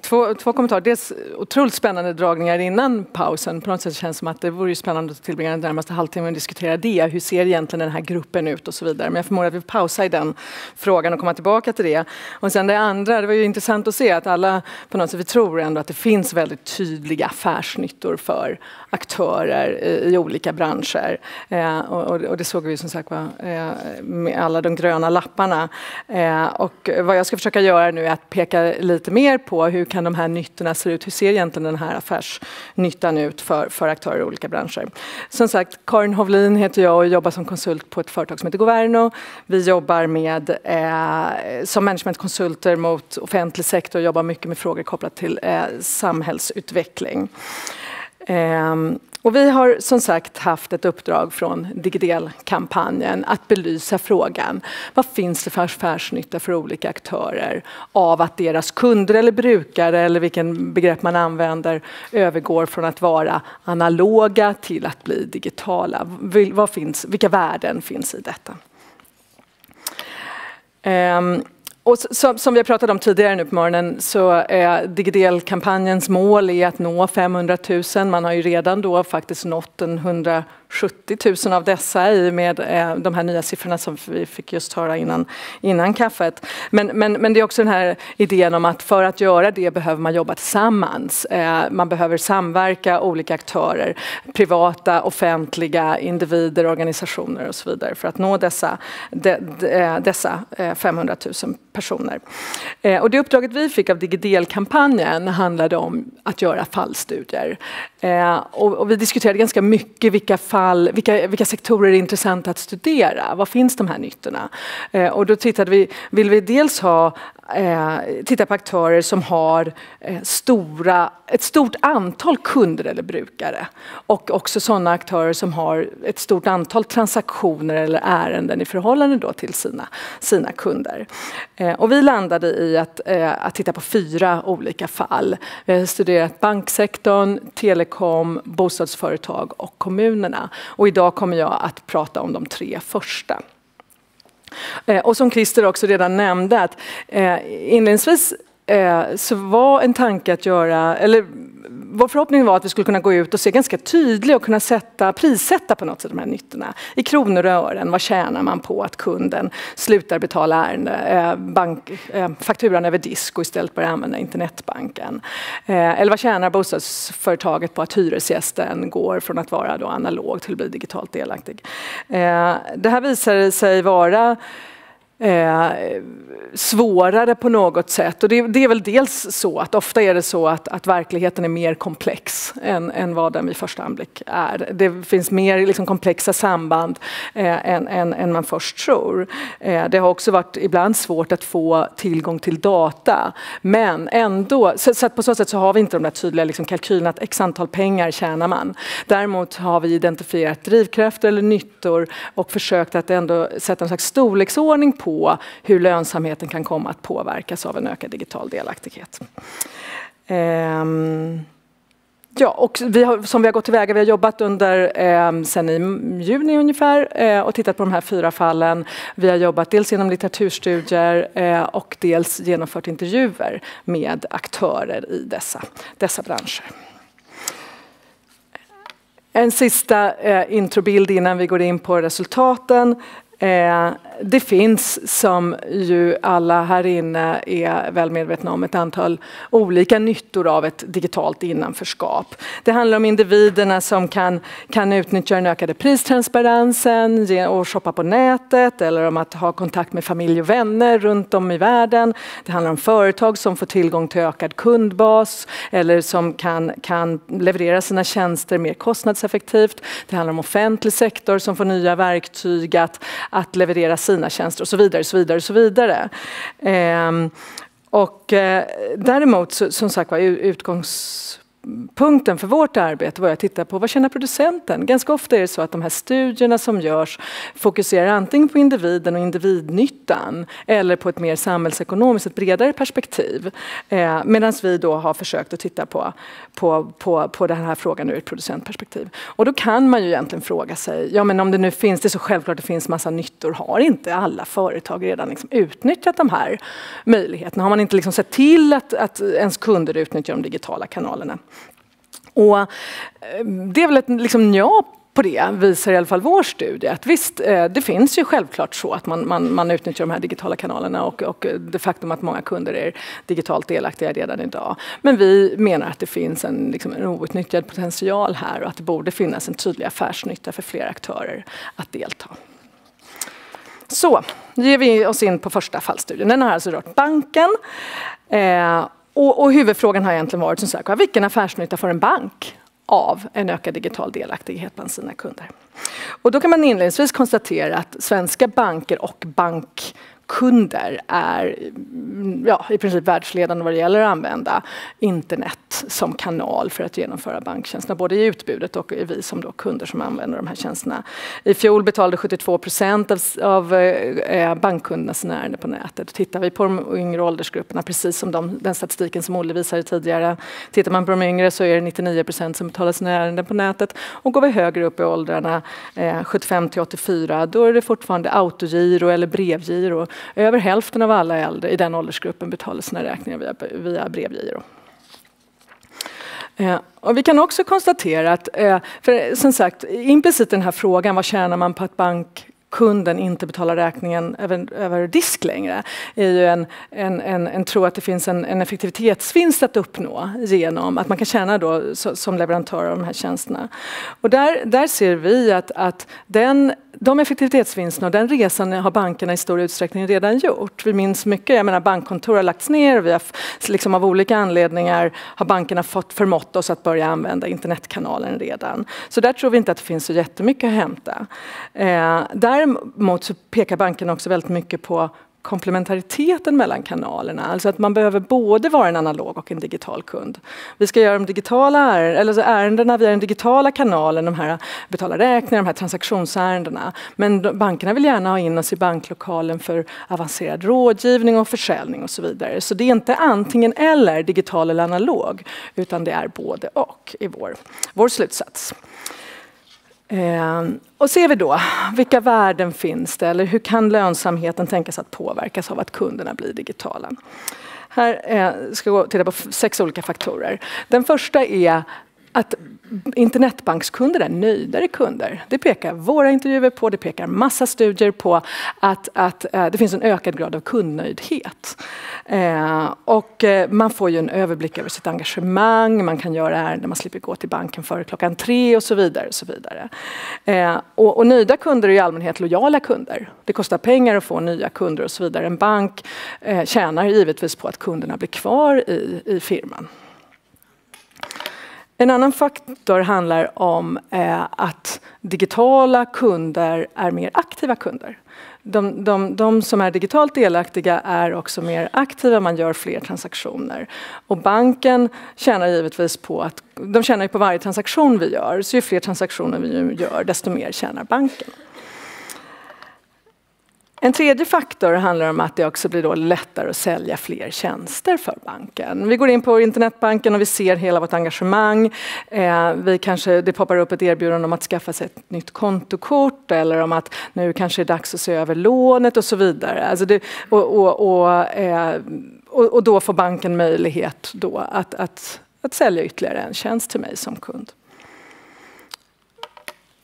Två, två kommentarer. Dels otroligt spännande dragningar innan pausen. På något sätt känns det som att det vore ju spännande att tillbringa den närmaste halvtimmen och diskutera det. Hur ser egentligen den här gruppen ut och så vidare. Men jag förmodar att vi pausar i den frågan och kommer tillbaka till det. Och sen det andra, det var ju intressant att se att alla på något sätt, vi tror ändå att det finns väldigt tydliga affärsnyttor för aktörer i, i olika branscher. Eh, och, och, det såg vi som sagt var eh, med alla de gröna lapparna. Eh, och vad jag ska försöka göra nu är att peka lite mer på hur hur kan de här nyttorna se ut? Hur ser egentligen den här affärsnyttan ut för, för aktörer i olika branscher? Som sagt, Karin Hovlin heter jag och jobbar som konsult på ett företag som heter Governo. Vi jobbar med, eh, som managementkonsulter mot offentlig sektor och jobbar mycket med frågor kopplat till eh, samhällsutveckling. Eh, och vi har som sagt haft ett uppdrag från Digidel-kampanjen att belysa frågan. Vad finns det för affärsnytta för olika aktörer av att deras kunder eller brukare, eller vilken begrepp man använder, övergår från att vara analoga till att bli digitala? Vad finns, vilka värden finns i detta? Um, och som, som vi har pratat om tidigare nu på morgonen så är Digidel-kampanjens mål är att nå 500 000. Man har ju redan då faktiskt nått en 100 70 000 av dessa i med eh, de här nya siffrorna som vi fick just höra innan, innan kaffet. Men, men, men det är också den här idén om att för att göra det behöver man jobba tillsammans. Eh, man behöver samverka olika aktörer, privata, offentliga, individer, organisationer och så vidare för att nå dessa, de, de, eh, dessa 500 000 personer. Och det uppdraget vi fick av Digidel-kampanjen handlade om att göra fallstudier. Eh, och, och vi diskuterade ganska mycket vilka fall vilka, vilka sektorer är intressanta att studera? Var finns de här nyttorna? Eh, och då tittade vi, vill vi dels ha eh, titta på aktörer som har eh, stora, ett stort antal kunder eller brukare och också sådana aktörer som har ett stort antal transaktioner eller ärenden i förhållande då till sina, sina kunder. Eh, och vi landade i att, eh, att titta på fyra olika fall. Vi har studerat banksektorn, telekom, bostadsföretag och kommunerna. Och idag kommer jag att prata om de tre första. Eh, och som Christer också redan nämnde, att eh, inledningsvis Eh, så var en tanke att göra, eller vår förhoppning var att vi skulle kunna gå ut och se ganska tydligt och kunna sätta, prissätta på något sätt de här nyttorna. I kronor och ören, vad tjänar man på att kunden slutar betala ärende, eh, bank, eh, fakturan över disk och istället börjar använda internetbanken? Eller vad tjänar bostadsföretaget på att hyresgästen går från att vara då analog till att bli digitalt delaktig? Det här visade sig vara eh, svårare på något sätt. Och det, det, är väl dels så att ofta är det så att, att verkligheten är mer komplex än, än vad den vid första anblick är. Det finns mer liksom, komplexa samband eh, än, än, än, man först tror. Eh, det har också varit ibland svårt att få tillgång till data. Men ändå, så, så på så sätt så har vi inte de där tydliga liksom, kalkylerna att x antal pengar tjänar man. Däremot har vi identifierat drivkrafter eller nyttor och försökt att ändå sätta en slags storleksordning på på hur lönsamheten kan komma att påverkas av en ökad digital delaktighet. Um, Ja, och vi har, som vi har gått tillväga, vi har jobbat under eh, sen i juni ungefär eh, och tittat på de här fyra fallen. Vi har jobbat dels genom litteraturstudier eh, och dels genomfört intervjuer med aktörer i dessa, dessa branscher. En sista eh, introbild innan vi går in på resultaten. Eh, det finns, som ju alla här inne är väl medvetna om, ett antal olika nyttor av ett digitalt innanförskap. Det handlar om individerna som kan, kan utnyttja den ökade pristransparensen och shoppa på nätet eller om att ha kontakt med familj och vänner runt om i världen. Det handlar om företag som får tillgång till ökad kundbas eller som kan, kan leverera sina tjänster mer kostnadseffektivt. Det handlar om offentlig sektor som får nya verktyg att, att leverera sina tjänster och så vidare. Så vidare, så vidare. Eh, och eh, däremot, så, som sagt var, utgångs punkten för vårt arbete var att titta på vad känner producenten? Ganska ofta är det så att de här studierna som görs fokuserar antingen på individen och individnyttan eller på ett mer samhällsekonomiskt, ett bredare perspektiv. Eh, Medan vi då har försökt att titta på, på, på, på den här frågan ur ett producentperspektiv. Och då kan man ju egentligen fråga sig, ja men om det nu finns, det är så självklart det finns massa nyttor, har inte alla företag redan liksom utnyttjat de här möjligheterna? Har man inte liksom sett till att, att ens kunder utnyttjar de digitala kanalerna? Och eh, det är väl ett liksom ja på det visar i alla fall vår studie att visst, eh, det finns ju självklart så att man, man, man utnyttjar de här digitala kanalerna och, och det faktum att många kunder är digitalt delaktiga redan idag. Men vi menar att det finns en, liksom en outnyttjad potential här och att det borde finnas en tydlig affärsnytta för fler aktörer att delta. Så, nu ger vi oss in på första fallstudien. Den har alltså rört banken. Eh, och, och huvudfrågan har egentligen varit som sagt, vilken affärsnytta får en bank av en ökad digital delaktighet bland sina kunder? Och då kan man inledningsvis konstatera att svenska banker och bank kunder är mm, ja, i princip världsledande vad det gäller att använda internet som kanal för att genomföra banktjänsterna, både i utbudet och i vi som då kunder som använder de här tjänsterna. I fjol betalade 72 procent av, av eh, eh, bankkunderna sina ärenden på nätet. Tittar vi på de yngre åldersgrupperna, precis som de, den statistiken som Olle visade tidigare, tittar man på de yngre så är det 99 procent som betalar sina ärenden på nätet. Och går vi högre upp i åldrarna, eh, 75 till 84, då är det fortfarande autogiro eller brevgiro över hälften av alla äldre i den åldersgruppen betalar sina räkningar via, via brevgiro. Eh, och vi kan också konstatera att, eh, för som sagt, implicit den här frågan, vad tjänar man på att bank kunden inte betalar räkningen över, över disk längre är ju en, en, en, en tro att det finns en, en effektivitetsvinst att uppnå genom att man kan tjäna då som leverantör av de här tjänsterna. Och där, där ser vi att, att den de effektivitetsvinsterna och den resan har bankerna i stor utsträckning redan gjort. Vi minns mycket, jag menar bankkontor har lagts ner och vi har liksom av olika anledningar har bankerna fått förmått oss att börja använda internetkanalen redan. Så där tror vi inte att det finns så jättemycket att hämta. Eh, däremot så pekar bankerna också väldigt mycket på komplementariteten mellan kanalerna. Alltså att man behöver både vara en analog och en digital kund. Vi ska göra de digitala ärendena, eller alltså ärendena via den digitala kanalen, de här betala räkningar, de här transaktionsärendena. Men bankerna vill gärna ha in oss i banklokalen för avancerad rådgivning och försäljning och så vidare. Så det är inte antingen eller, digital eller analog, utan det är både och i vår, vår slutsats. Ehm, och ser vi då, vilka värden finns det eller hur kan lönsamheten tänkas att påverkas av att kunderna blir digitala? Här eh, ska jag titta på sex olika faktorer. Den första är att internetbankskunder är nöjdare kunder. Det pekar våra intervjuer på, det pekar massa studier på att, att eh, det finns en ökad grad av kundnöjdhet. Eh, och eh, man får ju en överblick över sitt engagemang, man kan göra ärenden, man slipper gå till banken före klockan tre och så vidare. Och, så vidare. Eh, och, och, nöjda kunder är i allmänhet lojala kunder. Det kostar pengar att få nya kunder och så vidare. En bank eh, tjänar givetvis på att kunderna blir kvar i, i firman. En annan faktor handlar om eh, att digitala kunder är mer aktiva kunder. De, de, de, som är digitalt delaktiga är också mer aktiva, man gör fler transaktioner. Och banken tjänar givetvis på att, de tjänar ju på varje transaktion vi gör, så ju fler transaktioner vi gör desto mer tjänar banken. En tredje faktor handlar om att det också blir då lättare att sälja fler tjänster för banken. Vi går in på internetbanken och vi ser hela vårt engagemang. Eh, vi kanske, det poppar upp ett erbjudande om att skaffa sig ett nytt kontokort eller om att nu kanske det är dags att se över lånet och så vidare. Alltså det, och, och, och, eh, och, då får banken möjlighet då att, att, att sälja ytterligare en tjänst till mig som kund.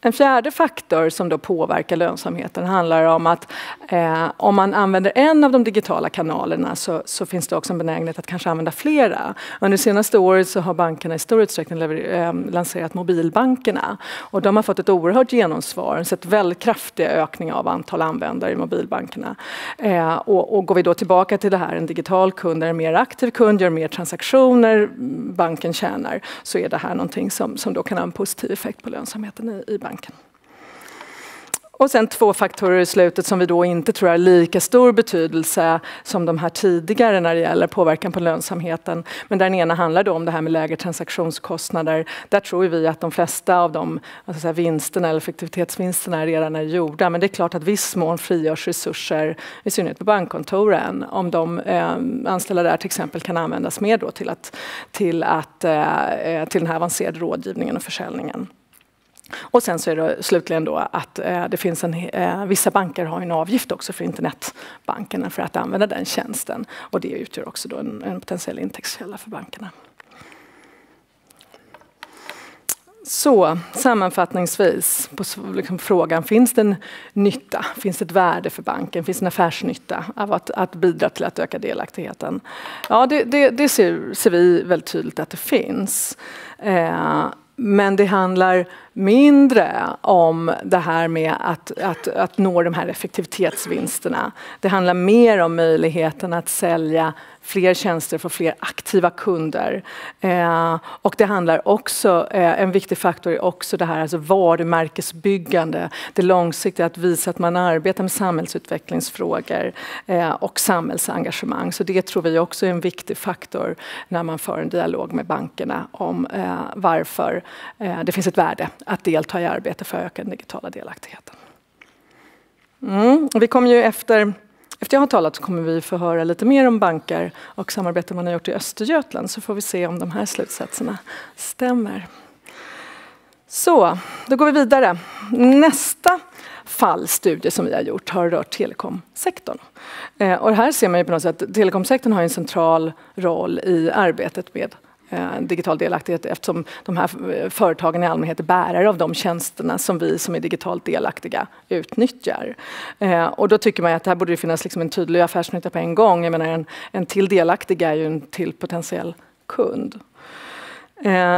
En fjärde faktor som då påverkar lönsamheten handlar om att eh, om man använder en av de digitala kanalerna så, så, finns det också en benägenhet att kanske använda flera. Under senaste året så har bankerna i stor utsträckning eh, lanserat mobilbankerna och de har fått ett oerhört genomsvar, sett väldigt kraftiga ökningar av antal användare i mobilbankerna. Eh, och, och, går vi då tillbaka till det här, en digital kund är en mer aktiv kund, gör mer transaktioner, banken tjänar, så är det här någonting som, som då kan ha en positiv effekt på lönsamheten i, i banken banken. Och sen två faktorer i slutet som vi då inte tror har lika stor betydelse som de här tidigare när det gäller påverkan på lönsamheten. Men där den ena handlar då om det här med lägre transaktionskostnader. Där tror vi att de flesta av de alltså vinsterna eller effektivitetsvinsterna redan är gjorda. Men det är klart att viss mån frigörs resurser, i synnerhet på bankkontoren, om de eh, anställda där till exempel kan användas mer då till, att, till, att, eh, eh till den här avancerade rådgivningen och försäljningen. Och sen så är det slutligen då att eh, det finns en, eh, vissa banker har en avgift också för internetbankerna för att använda den tjänsten. Och det utgör också då en, en potentiell intäktskälla för bankerna. Så sammanfattningsvis på liksom frågan, finns det en nytta? Finns det ett värde för banken? Finns det en affärsnytta av att, att bidra till att öka delaktigheten? Ja, det, det, det ser, ser, vi väldigt tydligt att det finns. Eh, men det handlar mindre om det här med att, att, att nå de här effektivitetsvinsterna. Det handlar mer om möjligheten att sälja fler tjänster för fler aktiva kunder. Eh, och det handlar också, eh, en viktig faktor är också det här alltså varumärkesbyggande, det långsiktiga, att visa att man arbetar med samhällsutvecklingsfrågor eh, och samhällsengagemang. Så det tror vi också är en viktig faktor när man för en dialog med bankerna om eh, varför eh, det finns ett värde att delta i arbete för att öka den digitala delaktigheten. Mm. Vi kommer ju efter efter jag har talat så kommer vi få höra lite mer om banker och samarbete man har gjort i Östergötland så får vi se om de här slutsatserna stämmer. Så, då går vi vidare. Nästa fallstudie som vi har gjort har rört telekomsektorn. Eh, och här ser man ju på något sätt att telekomsektorn har en central roll i arbetet med Eh, digital delaktighet eftersom de här eh, företagen i allmänhet är bärare av de tjänsterna som vi som är digitalt delaktiga utnyttjar. Eh, och då tycker man att här borde det finnas liksom en tydlig affärsnytta på en gång. Jag menar en, en till delaktig är ju en till potentiell kund.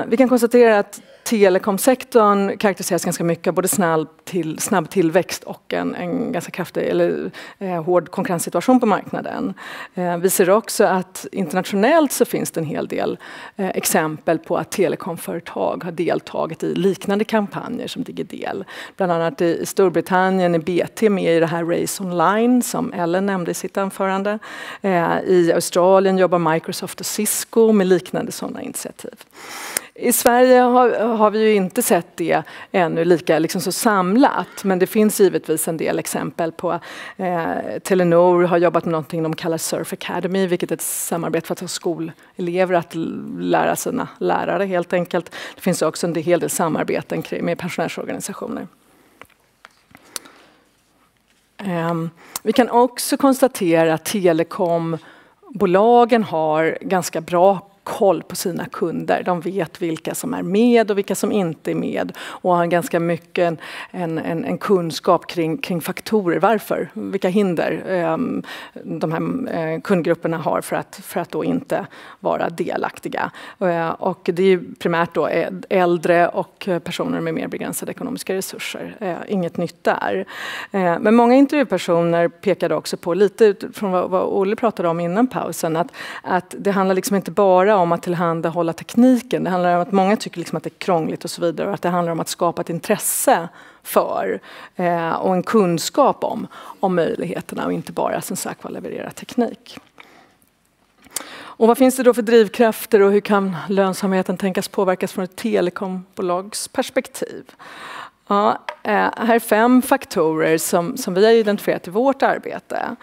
Vi kan konstatera att telekomsektorn karaktäriseras ganska mycket av både snabb, till, snabb tillväxt och en, en ganska kraftig eller eh, hård konkurrenssituation på marknaden. Eh, vi ser också att internationellt så finns det en hel del eh, exempel på att telekomföretag har deltagit i liknande kampanjer som Digidel. Bland annat i, i Storbritannien är BT med i det här Race Online som Ellen nämnde i sitt anförande. Eh, I Australien jobbar Microsoft och Cisco med liknande sådana initiativ. I Sverige har, har, vi ju inte sett det ännu lika liksom så samlat men det finns givetvis en del exempel på eh, Telenor har jobbat med någonting de kallar Surf Academy vilket är ett samarbete för att få skolelever att lära sina lärare helt enkelt. Det finns också en hel del samarbeten med pensionärsorganisationer. Eh, vi kan också konstatera att telekombolagen har ganska bra koll på sina kunder. De vet vilka som är med och vilka som inte är med och har ganska mycket en, en, en kunskap kring, kring faktorer. Varför? Vilka hinder eh, de här eh, kundgrupperna har för att, för att då inte vara delaktiga. Eh, och det är primärt då äldre och personer med mer begränsade ekonomiska resurser. Eh, inget nytt där. Eh, men många intervjupersoner pekade också på, lite utifrån vad, vad Olle pratade om innan pausen, att, att det handlar liksom inte bara om att tillhandahålla tekniken. Det handlar om att många tycker liksom att det är krångligt och så vidare. Och att det handlar om att skapa ett intresse för eh, och en kunskap om, om möjligheterna och inte bara som sagt var leverera teknik. Och vad finns det då för drivkrafter och hur kan lönsamheten tänkas påverkas från ett telekombolags perspektiv? Ja, eh, här är fem faktorer som, som vi har identifierat i vårt arbete.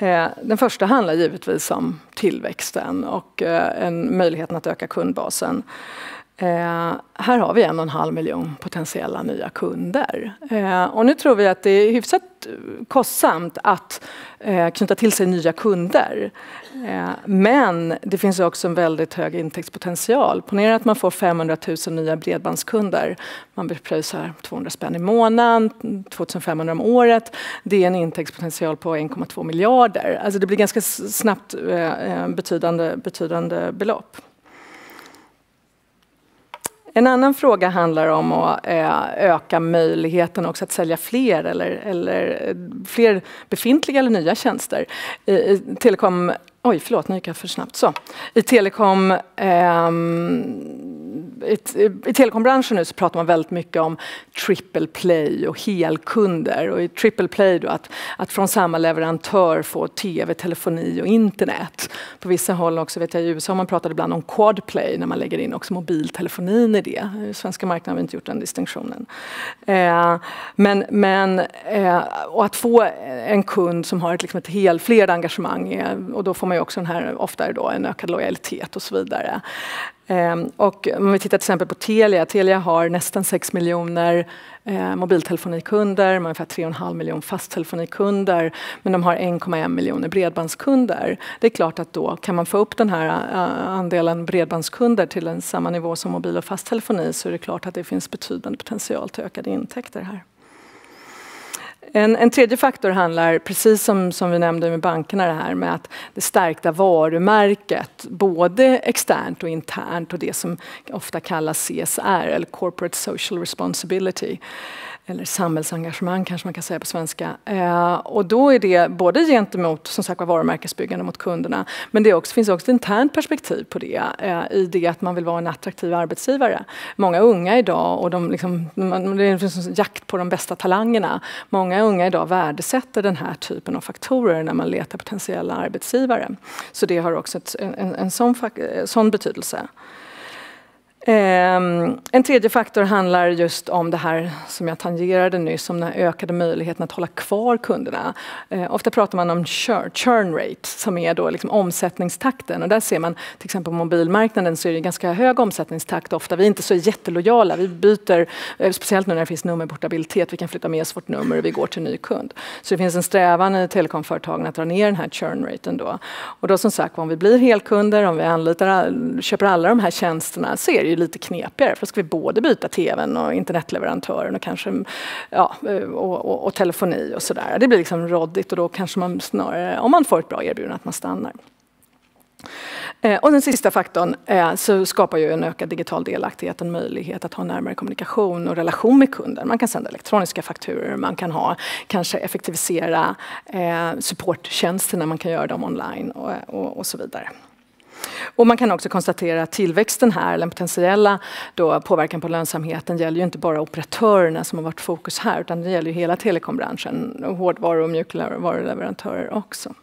Eh, den första handlar givetvis om tillväxten och eh, en möjligheten att öka kundbasen. Eh, här har vi en och en halv miljon potentiella nya kunder. Eh, och nu tror vi att det är hyfsat kostsamt att eh, knyta till sig nya kunder. Eh, men det finns också en väldigt hög intäktspotential. Ponera att man får 500 000 nya bredbandskunder. Man pröjsar 200 spänn i månaden, 2500 om året. Det är en intäktspotential på 1,2 miljarder. Alltså det blir ganska snabbt eh, eh, betydande, betydande belopp. En annan fråga handlar om att eh, öka möjligheten också att sälja fler eller, eller eh, fler befintliga eller nya tjänster. I, telekom Oj, förlåt, nu gick jag för snabbt. Så. I telekom eh, i telekombranschen nu så pratar man väldigt mycket om triple play och helkunder. Och i triple play då att, att från samma leverantör få tv, telefoni och internet. På vissa håll också vet jag i USA man pratar ibland om quad play när man lägger in också mobiltelefonin i det. I svenska marknaden har vi inte gjort den distinktionen. Eh, men, men eh, och att få en kund som har ett, liksom ett helfled engagemang eh, och då får man ju också den här, ofta då, en ökad lojalitet och så vidare. Ehm, och om vi tittar till exempel på Telia. Telia har nästan 6 miljoner eh, mobiltelefonikunder, de har ungefär 3,5 miljoner fasttelefonikunder men de har 1,1 miljoner bredbandskunder. Det är klart att då kan man få upp den här eh, andelen bredbandskunder till en samma nivå som mobil och fasttelefoni så är det klart att det finns betydande potential till ökade intäkter här. En, en, tredje faktor handlar, precis som, som vi nämnde med bankerna, det här med att det stärkta varumärket, både externt och internt och det som ofta kallas CSR, eller Corporate Social Responsibility eller samhällsengagemang kanske man kan säga på svenska. Eh, och då är det både gentemot som sagt, varumärkesbyggande mot kunderna men det också, finns också ett internt perspektiv på det eh, i det att man vill vara en attraktiv arbetsgivare. Många unga idag, och de liksom, det finns en jakt på de bästa talangerna, många unga idag värdesätter den här typen av faktorer när man letar potentiella arbetsgivare. Så det har också ett, en, en sån, eh, sån betydelse. Ehm, en tredje faktor handlar just om det här som jag tangerade nyss, om den ökade möjligheten att hålla kvar kunderna. Eh, ofta pratar man om churn rate som är då liksom omsättningstakten och där ser man till exempel på mobilmarknaden så är det ganska hög omsättningstakt ofta. Vi är inte så jättelojala, vi byter, eh, speciellt nu när det finns nummerportabilitet, vi kan flytta med oss vårt nummer och vi går till ny kund. Så det finns en strävan i telekomföretagen att dra ner den här churn raten då. Och då som sagt om vi blir helkunder, om vi anlitar, köper alla de här tjänsterna så är det det lite knepigare för då ska vi både byta tvn och internetleverantören och kanske ja, och, och, och telefoni och sådär. Det blir liksom råddigt och då kanske man snarare, om man får ett bra erbjudande, att man stannar. Eh, och den sista faktorn eh, så skapar ju en ökad digital delaktighet en möjlighet att ha närmare kommunikation och relation med kunden. Man kan sända elektroniska fakturor, man kan ha, kanske effektivisera eh, supporttjänsterna, man kan göra dem online och, och, och så vidare. Och man kan också konstatera att tillväxten här, den potentiella då, påverkan på lönsamheten gäller ju inte bara operatörerna som har varit fokus här utan det gäller ju hela telekombranschen, hårdvaru och mjukvaruleverantörer också.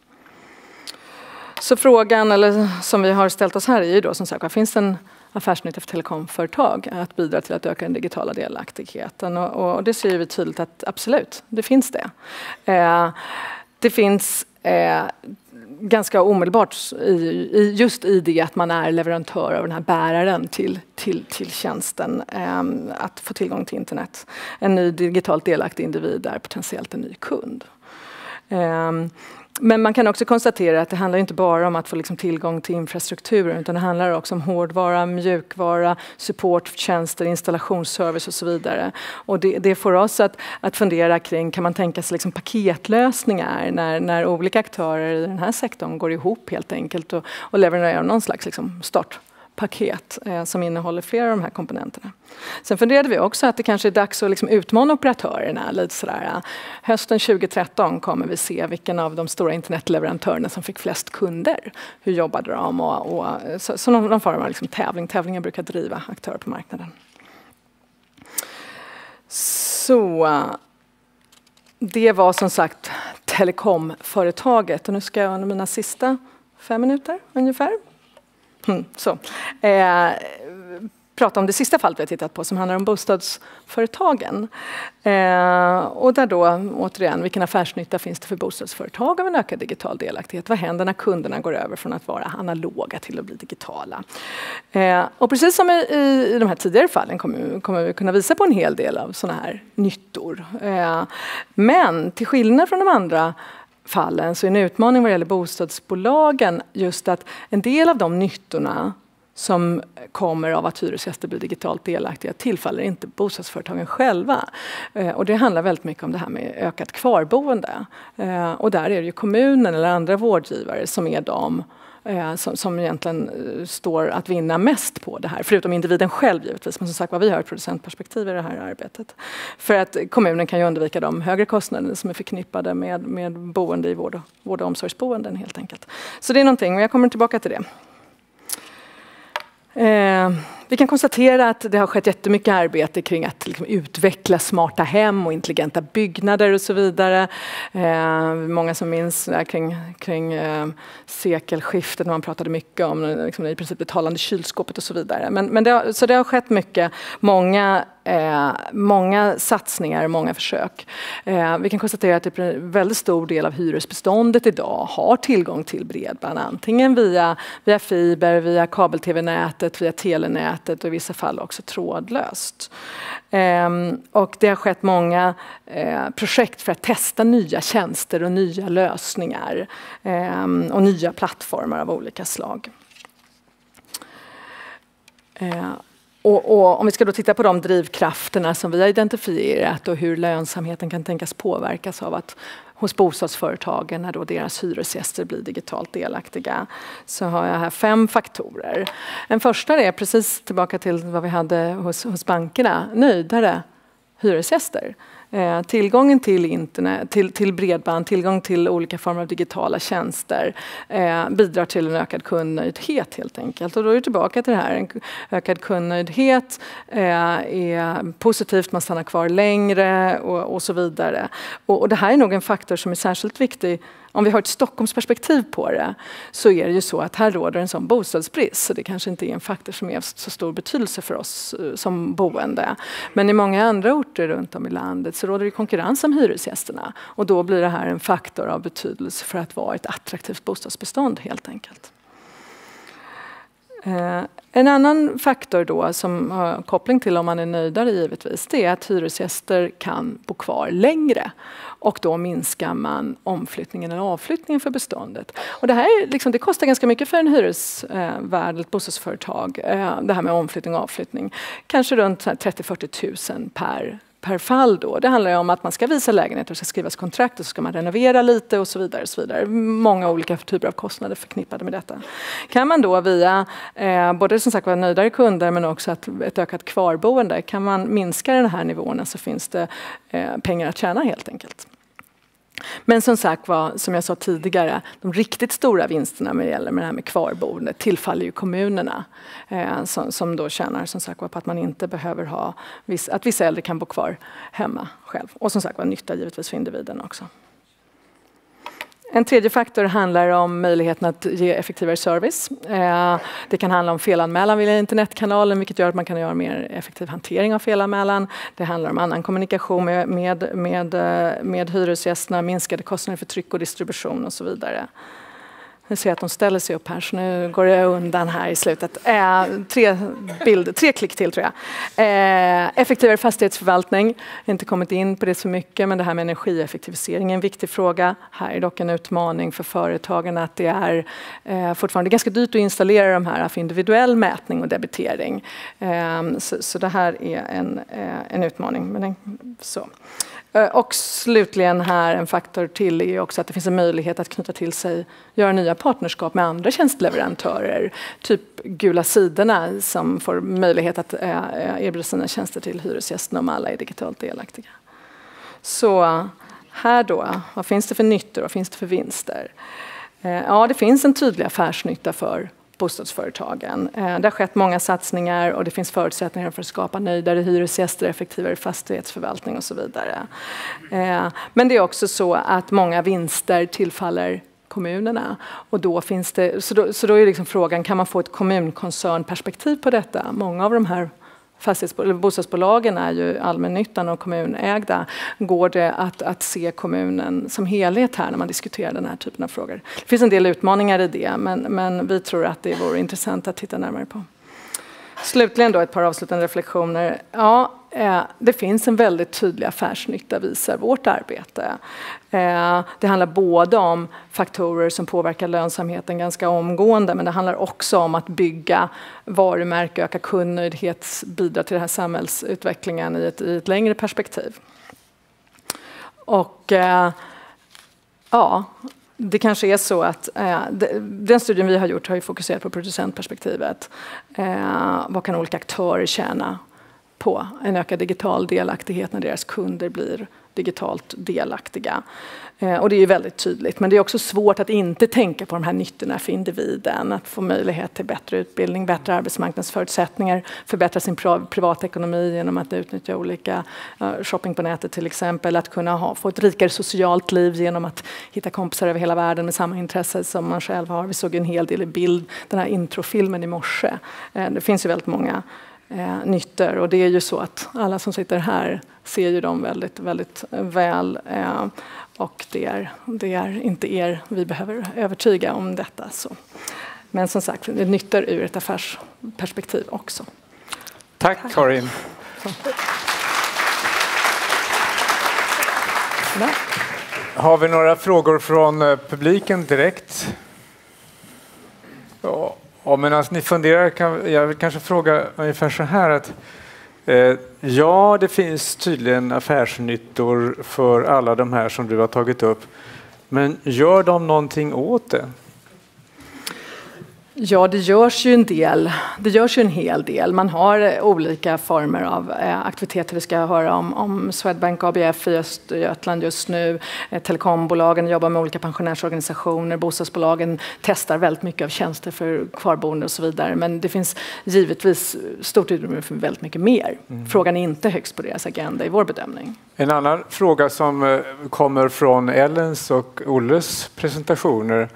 Så frågan eller, som vi har ställt oss här är ju då som sagt, finns det en affärsnytta för telekomföretag att bidra till att öka den digitala delaktigheten? Och, och det ser vi tydligt att absolut, det finns det. Eh, det finns eh, ganska omedelbart i, i, just i det att man är leverantör av den här bäraren till, till, till tjänsten, eh, att få tillgång till internet. En ny digitalt delaktig individ är potentiellt en ny kund. Eh, men man kan också konstatera att det handlar inte bara om att få liksom tillgång till infrastrukturen utan det handlar också om hårdvara, mjukvara, supporttjänster, installationsservice och så vidare. Och det, det får oss att, att fundera kring, kan man tänka sig liksom paketlösningar när, när olika aktörer i den här sektorn går ihop helt enkelt och, och levererar någon slags liksom start paket eh, som innehåller flera av de här komponenterna. Sen funderade vi också att det kanske är dags att liksom utmana operatörerna lite sådär. Hösten 2013 kommer vi se vilken av de stora internetleverantörerna som fick flest kunder. Hur jobbade de? Och, och, så, så någon, någon form av liksom tävling. Tävlingar brukar driva aktörer på marknaden. Så det var som sagt telekomföretaget och nu ska jag under mina sista fem minuter ungefär Mm, så. Eh, prata om det sista fallet vi har tittat på som handlar om bostadsföretagen. Eh, och där då återigen, vilken affärsnytta finns det för bostadsföretag av en ökad digital delaktighet? Vad händer när kunderna går över från att vara analoga till att bli digitala? Eh, och precis som i, i, de här tidigare fallen kommer, kommer vi kunna visa på en hel del av sådana här nyttor. Eh, men till skillnad från de andra fallen så är en utmaning vad gäller bostadsbolagen just att en del av de nyttorna som kommer av att hyresgäster blir digitalt delaktiga tillfaller inte bostadsföretagen själva. Eh, och det handlar väldigt mycket om det här med ökat kvarboende. Eh, och där är det ju kommunen eller andra vårdgivare som är de eh, som, som egentligen eh, står att vinna mest på det här. Förutom individen själv givetvis. Men som sagt vi har ett producentperspektiv i det här arbetet. För att kommunen kan ju undvika de högre kostnader som är förknippade med, med boende i vård och, vård och omsorgsboenden helt enkelt. Så det är någonting och jag kommer tillbaka till det. Eh, vi kan konstatera att det har skett jättemycket arbete kring att liksom, utveckla smarta hem och intelligenta byggnader och så vidare. Eh, många som minns kring, kring eh, sekelskiftet när man pratade mycket om liksom, i princip det talande kylskåpet och så vidare. Men, men det har, så det har skett mycket. Många Eh, många satsningar, många försök. Eh, vi kan konstatera att typ en väldigt stor del av hyresbeståndet idag har tillgång till bredband. Antingen via, via fiber, via kabel-tv-nätet, via nätet och i vissa fall också trådlöst. Ehm, och det har skett många eh, projekt för att testa nya tjänster och nya lösningar ehm, och nya plattformar av olika slag. Ehm, och, och, om vi ska då titta på de drivkrafterna som vi har identifierat och hur lönsamheten kan tänkas påverkas av att hos bostadsföretagen när då deras hyresgäster blir digitalt delaktiga så har jag här fem faktorer. En första är precis tillbaka till vad vi hade hos, hos bankerna, nöjdare hyresgäster. Eh, tillgången till internet, till, till bredband, tillgång till olika former av digitala tjänster eh, bidrar till en ökad kundnöjdhet helt enkelt. Och då är det tillbaka till det här, en ökad kundnöjdhet eh, är positivt, man stannar kvar längre och, och så vidare. Och, och det här är nog en faktor som är särskilt viktig om vi har ett Stockholmsperspektiv på det så är det ju så att här råder en sån bostadsbrist så det kanske inte är en faktor som är så stor betydelse för oss eh, som boende. Men i många andra orter runt om i landet så råder det konkurrens om hyresgästerna och då blir det här en faktor av betydelse för att vara ett attraktivt bostadsbestånd helt enkelt. Eh, en annan faktor då som har koppling till om man är nöjdare givetvis, det är att hyresgäster kan bo kvar längre och då minskar man omflyttningen eller avflyttningen för beståndet. Och det, här är liksom, det kostar ganska mycket för en hyresvärd, ett bostadsföretag, eh, det här med omflyttning och avflyttning. Kanske runt 30-40 000 per per fall. Då. Det handlar om att man ska visa lägenheter, det ska skrivas kontrakt och så ska man renovera lite och så vidare. Och så vidare. Många olika typer av kostnader förknippade med detta. Kan man då via eh, både som sagt var nöjdare kunder men också att ett ökat kvarboende, kan man minska den här nivån så finns det eh, pengar att tjäna helt enkelt. Men som sagt var, som jag sa tidigare, de riktigt stora vinsterna när det gäller med det här med kvarboende tillfaller ju kommunerna eh, som, som, då tjänar som sagt var på att man inte behöver ha, att vissa äldre kan bo kvar hemma själv. Och som sagt var nytta givetvis för individen också. En tredje faktor handlar om möjligheten att ge effektivare service. Eh, det kan handla om felanmälan via internetkanalen vilket gör att man kan göra mer effektiv hantering av felanmälan. Det handlar om annan kommunikation med, med, med, eh, med hyresgästerna, minskade kostnader för tryck och distribution och så vidare. Jag ser att de ställer sig upp här så nu går jag undan här i slutet. Eh, tre, bild, tre klick till tror jag. Eh, effektivare fastighetsförvaltning. Inte kommit in på det så mycket men det här med energieffektivisering är en viktig fråga. Här är dock en utmaning för företagen att det är eh, fortfarande ganska dyrt att installera de här för individuell mätning och debitering. Eh, så, så, det här är en, eh, en utmaning. Men den, så. Eh, och slutligen här en faktor till är också att det finns en möjlighet att knyta till sig, göra nya partnerskap med andra tjänsteleverantörer. Typ Gula sidorna som får möjlighet att eh, eh, erbjuda sina tjänster till hyresgästerna om alla är digitalt delaktiga. Så här då, vad finns det för nyttor och vad finns det för vinster? Ja, det finns en tydlig affärsnytta för bostadsföretagen. Eh, det har skett många satsningar och det finns förutsättningar för att skapa nöjdare hyresgäster, effektivare fastighetsförvaltning och så vidare. Eh, men det är också så att många vinster tillfaller kommunerna. Och då finns det, så, då, så då är liksom frågan, kan man få ett kommunkoncernperspektiv på detta? Många av de här bostadsbolagen är ju allmännyttan och kommunägda. Går det att, att se kommunen som helhet här när man diskuterar den här typen av frågor? Det finns en del utmaningar i det men, men vi tror att det vore intressant att titta närmare på. Slutligen då ett par avslutande reflektioner. Ja, eh, det finns en väldigt tydlig affärsnytta visar vårt arbete. Eh, det handlar både om faktorer som påverkar lönsamheten ganska omgående men det handlar också om att bygga varumärke, öka kundnöjdhet, bidra till den här samhällsutvecklingen i ett, i ett längre perspektiv. Och eh, ja, det kanske är så att eh, den studien vi har gjort har ju fokuserat på producentperspektivet. Eh, vad kan olika aktörer tjäna på en ökad digital delaktighet när deras kunder blir digitalt delaktiga. Eh, och det är ju väldigt tydligt. Men det är också svårt att inte tänka på de här nyttorna för individen. Att få möjlighet till bättre utbildning, bättre arbetsmarknadsförutsättningar, förbättra sin privatekonomi genom att utnyttja olika eh, shopping på nätet till exempel. Att kunna ha, få ett rikare socialt liv genom att hitta kompisar över hela världen med samma intresse som man själv har. Vi såg en hel del i bild, den här introfilmen i morse. Eh, det finns ju väldigt många eh, nyttor och det är ju så att alla som sitter här ser ju dem väldigt, väldigt väl. Eh, och det är, det är inte er vi behöver övertyga om detta. Så. Men som sagt, det nyttar ur ett affärsperspektiv också. Tack Karin. Har vi några frågor från eh, publiken direkt? Ja, medan alltså, ni funderar kan jag vill kanske fråga ungefär så här att Eh, ja, det finns tydligen affärsnyttor för alla de här som du har tagit upp. Men gör de någonting åt det? Ja, det görs ju en del. Det görs ju en hel del. Man har eh, olika former av eh, aktiviteter. Vi ska höra om, om Swedbank ABF i Östergötland just nu. Eh, telekombolagen jobbar med olika pensionärsorganisationer. Bostadsbolagen testar väldigt mycket av tjänster för kvarboende och så vidare. Men det finns givetvis stort utrymme för väldigt mycket mer. Mm. Frågan är inte högst på deras agenda i vår bedömning. En annan fråga som kommer från Ellens och Olles presentationer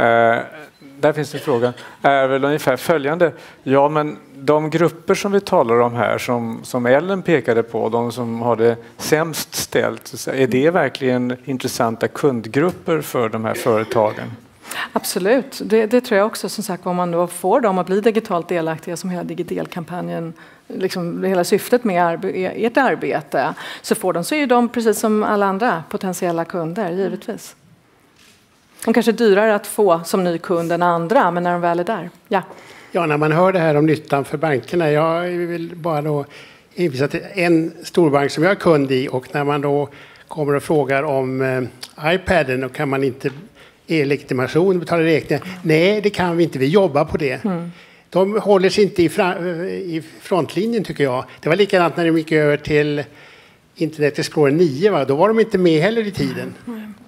Eh, där finns en fråga, är väl ungefär följande. Ja, men de grupper som vi talar om här, som, som Ellen pekade på, de som har det sämst ställt, är det verkligen intressanta kundgrupper för de här företagen? Absolut, det, det, tror jag också. Som sagt, om man då får dem att bli digitalt delaktiga som hela Digidel-kampanjen, liksom hela syftet med arbe ert arbete, så får de så är de precis som alla andra potentiella kunder, givetvis. De kanske är dyrare att få som ny kund än andra, men när de väl är där, ja. Ja, när man hör det här om nyttan för bankerna, jag vill bara då hänvisa till en storbank som jag är kund i och när man då kommer och frågar om eh, iPaden och kan man inte e-legitimation och betala räkningar? Nej, det kan vi inte, vi jobbar på det. Mm. De håller sig inte i, i frontlinjen tycker jag. Det var likadant när de gick över till Internet Explorer 9, va? då var de inte med heller i tiden.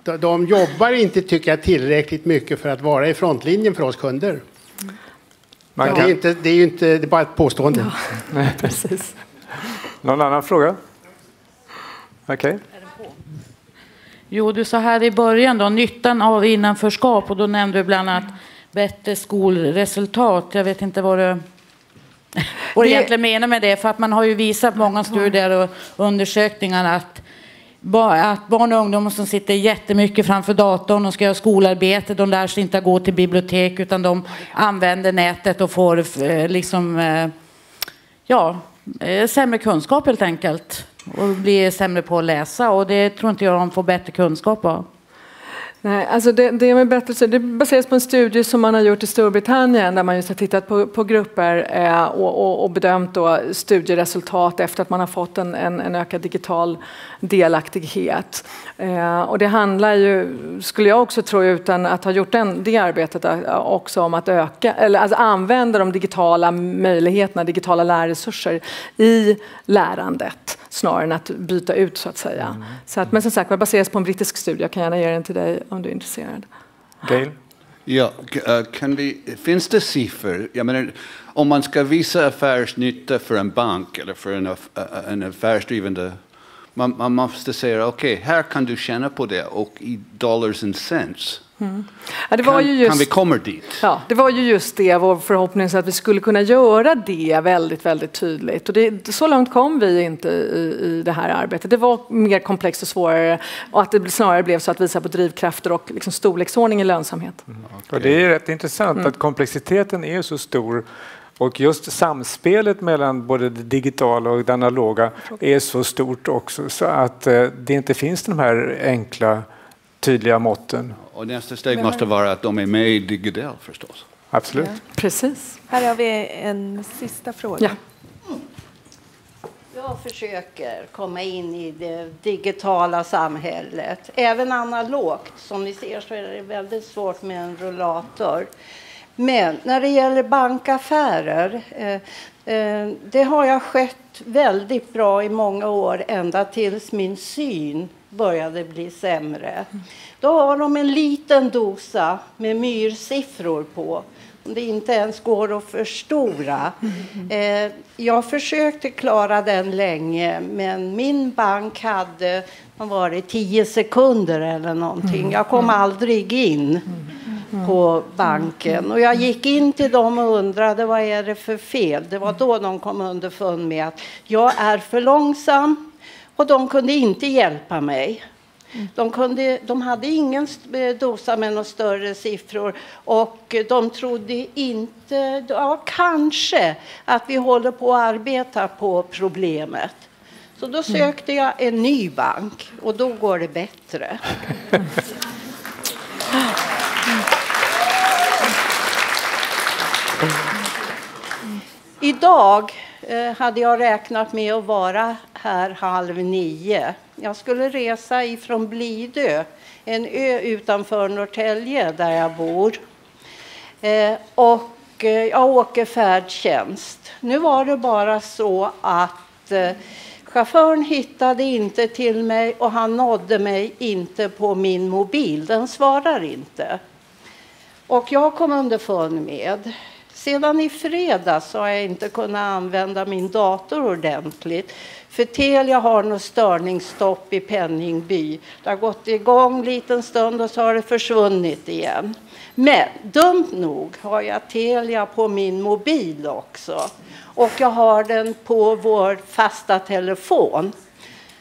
De, de jobbar inte, tycker jag, tillräckligt mycket för att vara i frontlinjen för oss kunder. Man kan... det, är inte, det är ju inte, det är bara ett påstående. Ja. Precis. Någon annan fråga? Okej. Okay. Jo, du sa här i början då, nyttan av innanförskap och då nämnde du bland annat bättre skolresultat. Jag vet inte vad du vad det... egentligen menar med det. För att man har ju visat många studier och undersökningar att att barn och ungdomar som sitter jättemycket framför datorn och ska göra skolarbete, de lär sig inte att gå till bibliotek utan de använder nätet och får eh, liksom, eh, ja, eh, sämre kunskap helt enkelt. Och blir sämre på att läsa och det tror inte jag de får bättre kunskap av. Nej, alltså det, det med berättelser det baseras på en studie som man har gjort i Storbritannien där man just har tittat på, på grupper eh, och, och, och, bedömt då studieresultat efter att man har fått en, en, en ökad digital delaktighet. Eh, och det handlar ju, skulle jag också tro utan att ha gjort den, det arbetet eh, också om att öka, eller alltså använda de digitala möjligheterna, digitala lärresurser i lärandet snarare än att byta ut så att säga. Mm. Så att, men som sagt, det baseras på en brittisk studie. Jag kan gärna ge den till dig om du är intresserad. Gail? Ja, eh, kan vi, finns det siffror? Jag menar, om man ska visa affärsnytta för en bank eller för en, en affärsdrivande man, man måste säga okej, okay, här kan du tjäna på det och i dollars and cents. Mm. Ja, det var kan, ju just, kan vi komma dit? Ja, det var ju just det, vår förhoppning, så att vi skulle kunna göra det väldigt, väldigt tydligt. Och det, så långt kom vi inte i, i det här arbetet. Det var mer komplext och svårare och att det snarare blev så att visa på drivkrafter och liksom storleksordning i lönsamhet. Mm. Och det är rätt intressant mm. att komplexiteten är så stor och just samspelet mellan både det digitala och det analoga är så stort också så att eh, det inte finns de här enkla tydliga måtten. Och nästa steg måste vara att de är med i Digidel förstås. Absolut. Ja. Precis. Här har vi en sista fråga. Ja. Jag försöker komma in i det digitala samhället, även analogt. Som ni ser så är det väldigt svårt med en rullator. Men när det gäller bankaffärer, eh, Eh, det har jag skett väldigt bra i många år, ända tills min syn började bli sämre. Då har de en liten dosa med myrsiffror på det inte ens går att förstora. Eh, jag försökte klara den länge, men min bank hade varit tio sekunder eller någonting. Jag kom aldrig in på banken. Och jag gick in till dem och undrade vad är det för fel. Det var då de kom underfund med att jag är för långsam och de kunde inte hjälpa mig. De, kunde, de hade ingen dosa med några större siffror och de trodde inte, ja kanske, att vi håller på att arbeta på problemet. Så då sökte jag en ny bank och då går det bättre. Idag eh, hade jag räknat med att vara här halv nio. Jag skulle resa ifrån Blidö, en ö utanför Norrtälje där jag bor. Eh, och eh, jag åker färdtjänst. Nu var det bara så att chauffören hittade inte till mig och han nådde mig inte på min mobil. Den svarar inte. Och jag kom underfund med sedan i fredags har jag inte kunnat använda min dator ordentligt. För Telia har något störningsstopp i Penningby. Det har gått igång en liten stund och så har det försvunnit igen. Men dumt nog har jag Telia på min mobil också. Och jag har den på vår fasta telefon.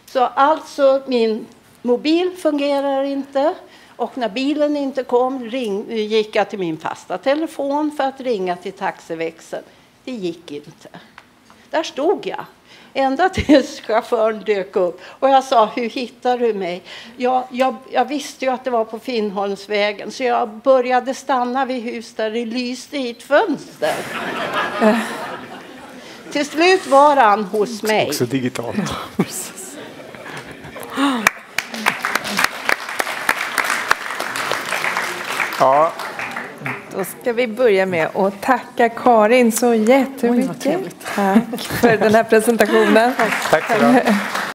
Så alltså min mobil fungerar inte. Och när bilen inte kom ring, gick jag till min fasta telefon för att ringa till taxiväxeln. Det gick inte. Där stod jag. Ända tills chauffören dök upp. Och jag sa, hur hittar du mig? Jag, jag, jag visste ju att det var på Finnholmsvägen så jag började stanna vid hus där det lyste i ett fönster. Till slut var han hos mig. Också digitalt. Ja. Då ska vi börja med att tacka Karin så jättemycket. Oj, Tack för den här presentationen. Tack så